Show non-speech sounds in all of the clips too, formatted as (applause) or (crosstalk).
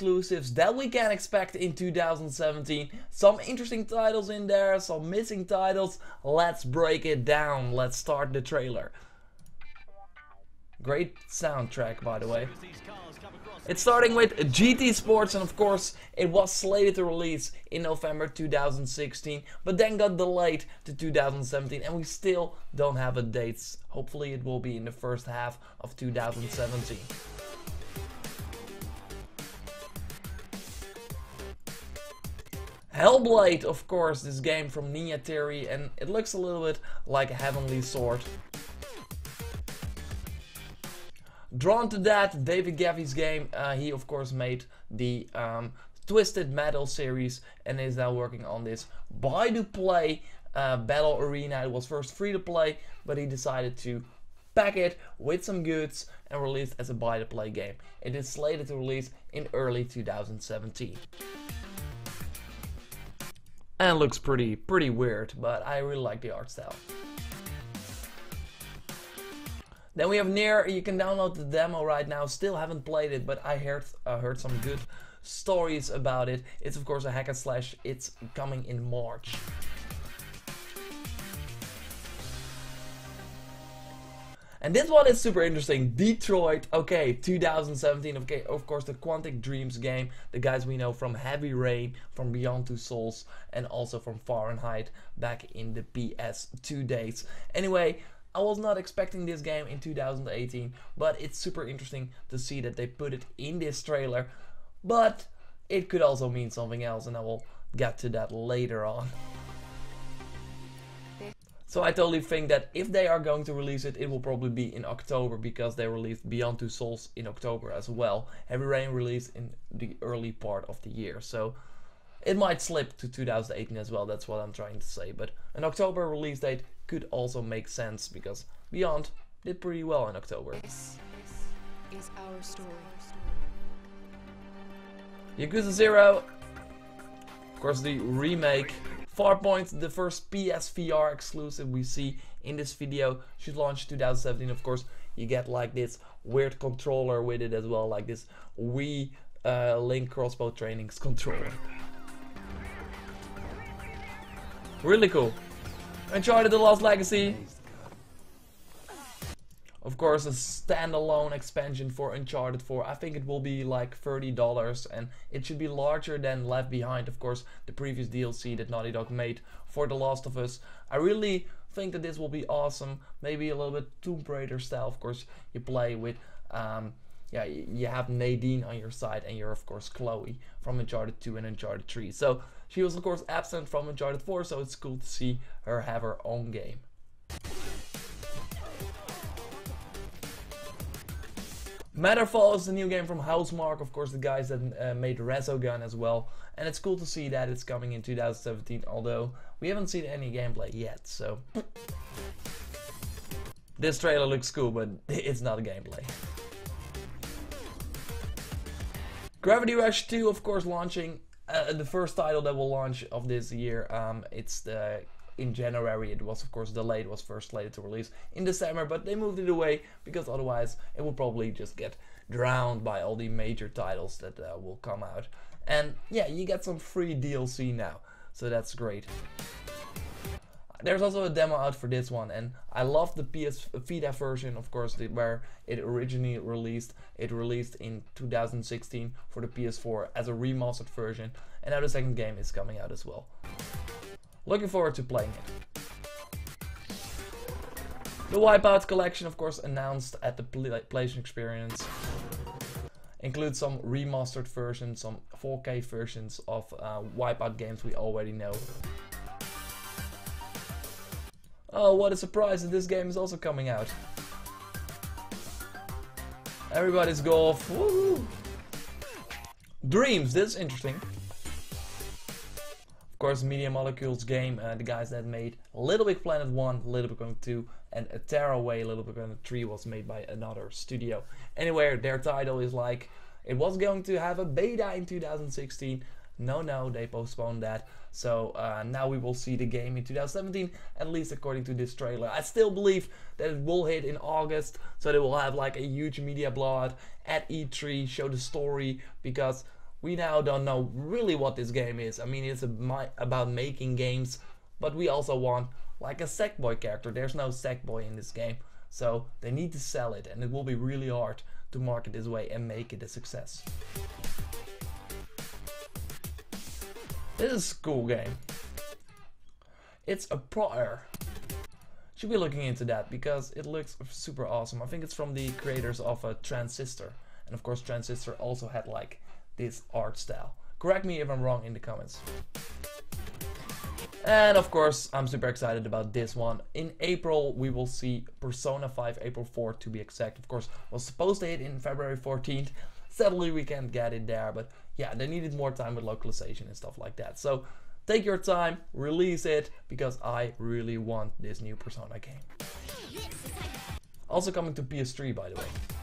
exclusives that we can expect in 2017. Some interesting titles in there, some missing titles. Let's break it down. Let's start the trailer. Great soundtrack, by the way. It's starting with GT Sports, and of course, it was slated to release in November 2016, but then got delayed to 2017, and we still don't have a date. Hopefully, it will be in the first half of 2017. Hellblade, of course, this game from Ninja Theory, and it looks a little bit like a Heavenly Sword. Drawn to Death, David Jaffe's game. Uh, he, of course, made the um, Twisted Metal series and is now working on this buy to play uh, battle arena. It was first free to play, but he decided to pack it with some goods and release as a buy to play game. It is slated to release in early 2017 and looks pretty pretty weird, but I really like the art style. Then we have Nier. You can download the demo right now. Still haven't played it, but I heard uh, heard some good stories about it. It's of course a hack and slash. It's coming in March. And this one is super interesting. Detroit, okay, 2017, okay, of course the Quantic Dream's game, the guys we know from Heavy Rain, from Beyond Two Souls, and also from Fahrenheit back in the PS2 days. Anyway, I was not expecting this game in 2018, but it's super interesting to see that they put it in this trailer, but it could also mean something else, and I will get to that later on. So I totally think that if they are going to release it, it will probably be in October because they released Beyond Two Souls in October as well. Heavy Rain released in the early part of the year. So it might slip to 2018 as well, that's what I'm trying to say. But an October release date could also make sense because Beyond did pretty well in October. This is our story. Yakuza 0, of course the remake Farpoint, the first PSVR exclusive we see in this video, should launch 2017. Of course, you get like this weird controller with it as well, like this Wii uh, Link crossbow trainings (laughs) controller. Really cool. Uncharted The Lost Legacy of course, a standalone expansion for Uncharted 4. I think it will be like $30 and it should be larger than Left Behind, of course, the previous DLC that Naughty Dog made for The Last of Us. I really think that this will be awesome. Maybe a little bit Tomb Raider style. Of course, you play with, um, yeah, you have Nadine on your side and you're, of course, Chloe from Uncharted 2 and Uncharted 3. So she was, of course, absent from Uncharted 4, so it's cool to see her have her own game. Matterfall is the new game from Housemarque, of course the guys that uh, made Resogun as well. And it's cool to see that it's coming in 2017, although we haven't seen any gameplay yet, so... This trailer looks cool, but (laughs) it's not a gameplay. Gravity Rush 2, of course, launching. Uh, the first title that will launch of this year. Um, it's the in January. It was of course delayed, was first slated to release in December, but they moved it away because otherwise it would probably just get drowned by all the major titles that uh, will come out. And yeah, you get some free DLC now, so that's great. There's also a demo out for this one, and I love the PS Vita version, of course, where it originally released. It released in 2016 for the PS4 as a remastered version, and now the second game is coming out as well. Looking forward to playing it. The Wipeout collection, of course, announced at the PlayStation Experience. Includes some remastered versions, some 4K versions of uh, Wipeout games we already know. Oh, what a surprise that this game is also coming out. Everybody's golf. Dreams, this is interesting course, Media Molecule's game, uh, the guys that made Little Big Planet 1, Little Big Planet 2, and A Tearaway, Little Big Planet 3 was made by another studio. Anyway, their title is like, it was going to have a beta in 2016. No, no, they postponed that. So uh, now we will see the game in 2017, at least according to this trailer. I still believe that it will hit in August, so they will have like a huge media blowout at E3, show the story, because we now don't know really what this game is. I mean, it's about making games, but we also want like a Sackboy character. There's no Sackboy in this game, so they need to sell it, and it will be really hard to market this way and make it a success. This is a cool game. It's a Pyre. Should be looking into that because it looks super awesome. I think it's from the creators of a Transistor. And of course Transistor also had like this art style. Correct me if I'm wrong in the comments. And of course, I'm super excited about this one. In April, we will see Persona 5, April 4th to be exact. Of course, was supposed to hit in February 14th. Sadly, we can't get it there, but yeah, they needed more time with localization and stuff like that. So take your time, release it, because I really want this new Persona game. Also coming to PS3, by the way.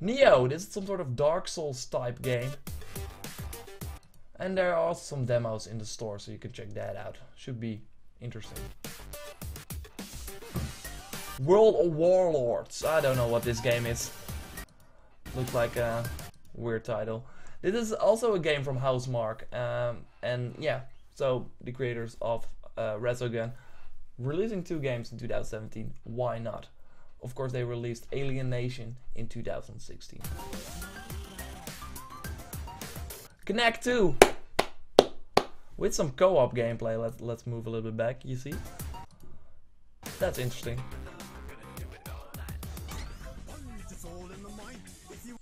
Nioh, this is some sort of Dark Souls type game. And there are some demos in the store, so you can check that out. Should be interesting. World of Warlords. I don't know what this game is. Looks like a weird title. This is also a game from Housemarque. Um, and yeah, so the creators of uh, Resogun releasing two games in 2017. Why not? Of course, they released Alienation in 2016. Knack 2 with some co-op gameplay. Let's let's move a little bit back. You see, that's interesting.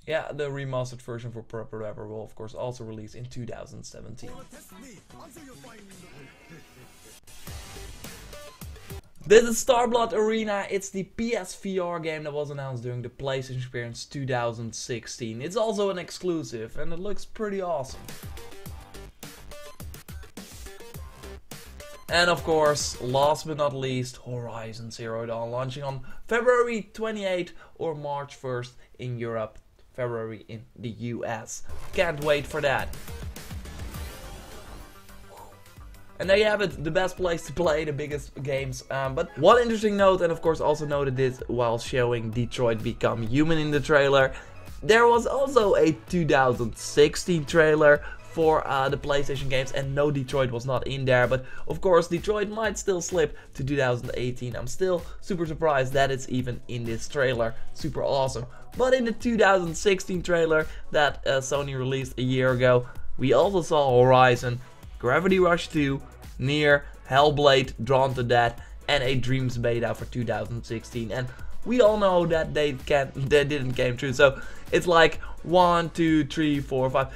Yeah, the remastered version for PaRappa Rapper will of course also release in 2017. This is Starblood Arena. It's the PSVR game that was announced during the PlayStation Experience 2016. It's also an exclusive and it looks pretty awesome. And of course, last but not least, Horizon Zero Dawn launching on February 28 or March 1st in Europe, February in the US. Can't wait for that. And there you have it, the best place to play the biggest games. Um, but one interesting note, and of course also noted this while showing Detroit Become Human in the trailer, there was also a 2016 trailer for uh, the PlayStation games and no Detroit was not in there. But of course Detroit might still slip to 2018 I'm still super surprised that it's even in this trailer. Super awesome. But in the 2016 trailer that uh, Sony released a year ago we also saw Horizon Gravity Rush 2, Nier, Hellblade, Drawn to Death, and a Dreams beta for 2016. And we all know that they can't, (laughs) they didn't came true. So it's like one, two, three, four, five,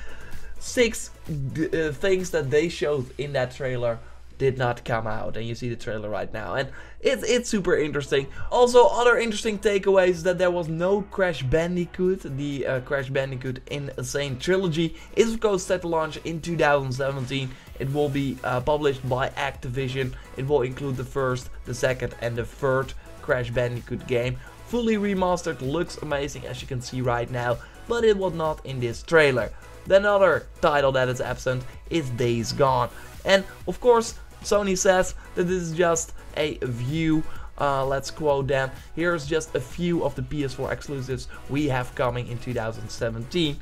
six uh, things that they showed in that trailer did not come out and you see the trailer right now and it's it's super interesting. Also other interesting takeaways that there was no Crash Bandicoot. The uh, Crash Bandicoot N. Sane Trilogy is of course set to launch in 2017 it will be uh, published by Activision. It will include the first the second and the third Crash Bandicoot game. Fully remastered looks amazing as you can see right now but it was not in this trailer. The another title that is absent is Days Gone. And of course Sony says that this is just a view uh, let's quote them. Here's just a few of the PS4 exclusives we have coming in 2017.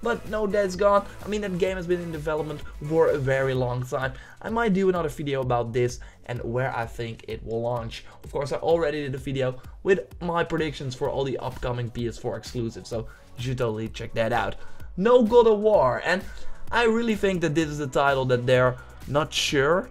But no, Days Gone. I mean, that game has been in development for a very long time. I might do another video about this and where I think it will launch. Of course, I already did a video with my predictions for all the upcoming PS4 exclusives, so you should totally check that out. No God of War, and I really think that this is a title that they're not sure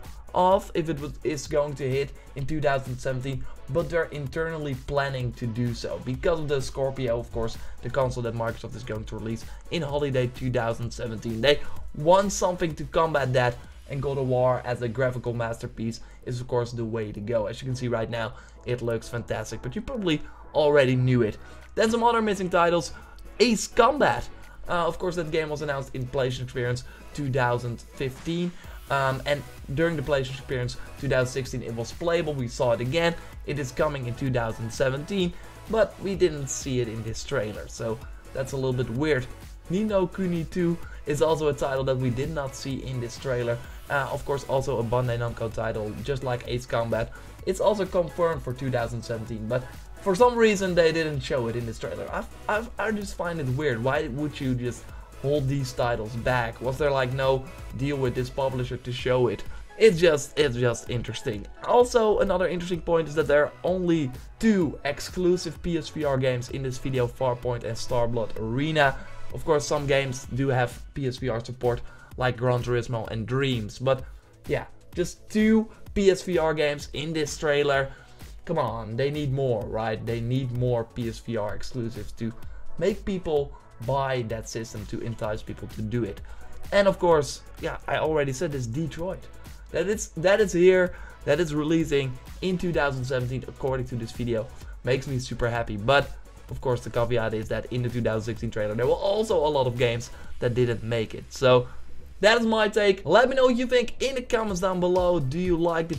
if it was, is going to hit in 2017 but they're internally planning to do so. Because of the Scorpio of course the console that Microsoft is going to release in holiday 2017 they want something to combat that and God of War as a graphical masterpiece is of course the way to go. As you can see right now it looks fantastic but you probably already knew it. Then some other missing titles. Ace Combat. Uh, of course that game was announced in PlayStation Experience 2015 um, and during the PlayStation Experience 2016 it was playable, we saw it again, it is coming in 2017, but we didn't see it in this trailer, so that's a little bit weird. Ni no Kuni 2 is also a title that we did not see in this trailer, uh, of course also a Bandai Namco title, just like Ace Combat. It's also confirmed for 2017, but for some reason they didn't show it in this trailer. I, I, I just find it weird, why would you just hold these titles back? Was there like no deal with this publisher to show it? It's just, it's just interesting. Also, another interesting point is that there are only two exclusive PSVR games in this video, Farpoint and Starblood Arena. Of course, some games do have PSVR support, like Gran Turismo and Dreams, but yeah, just two PSVR games in this trailer. Come on, they need more, right? They need more PSVR exclusives to make people buy that system to entice people to do it. And of course, yeah, I already said this Detroit. That it's that it's here, that it's releasing in 2017 according to this video. Makes me super happy. But of course the caveat is that in the 2016 trailer there were also a lot of games that didn't make it. So that is my take. Let me know what you think in the comments down below. Do you like the